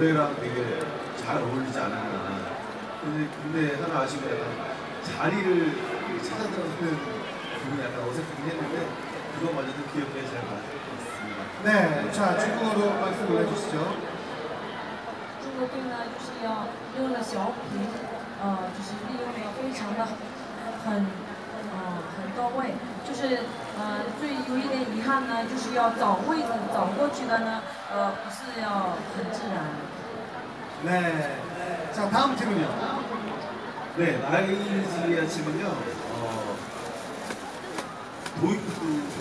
노래랑 되게 잘 어울리지 않았나. 근데, 근데 하나 아쉬운 게 약간 자리를 찾아 들어가는 부분이 약간 어색하긴 했는데 그것마저도 귀엽게 잘 봤습니다. 네, 자 중국어로 말씀을 해주시죠. 中国队呢，就是要用了小品，呃，就是利用的非常的很， 呃，很到位。就是呃，最有一点遗憾呢，就是要找位置找过去的呢，呃，不是要很自然。 네, 자 다음 팀은요. 네, 나이지리아 팀은요, 어, 도입부터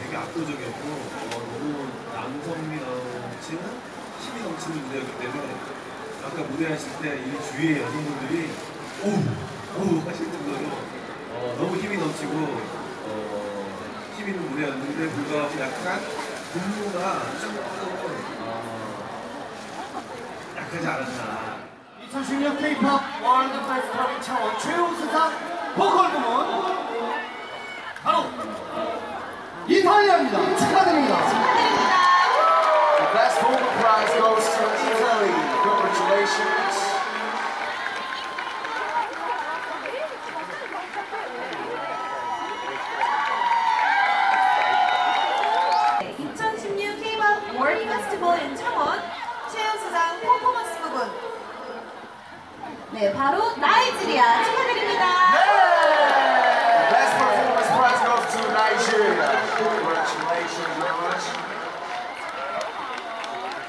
되게 압도적이었고, 어, 너무 남성미 넘치는 힘이 넘치는 무대였기 때문에, 아까 무대하실 때 이 주위의 여성분들이, 오우, 오우 하실 정도로, 어, 너무 힘이 넘치고, 어, 힘 있는 무대였는데, 불구하고 약간 분무가 조금, 어, 약하지 않았나. 2016 K-pop 월드 페스티벌 차원 최우수상 보컬 부문 바로 이탈리아입니다. 축하드립니다. 2번 창원 최우수상 퍼포먼스 부분 네 바로 나이지리아 축하드립니다 네! Best Performance Prize goes to Nigeria Congratulations very much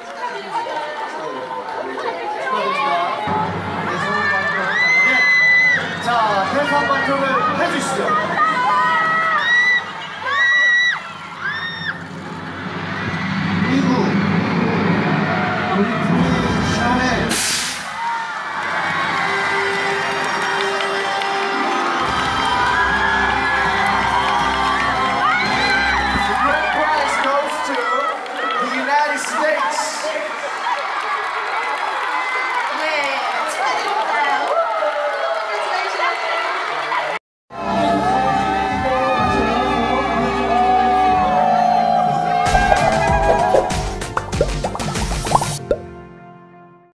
축하드립니다 네, 자, 대상 발표를 해주시죠. United States.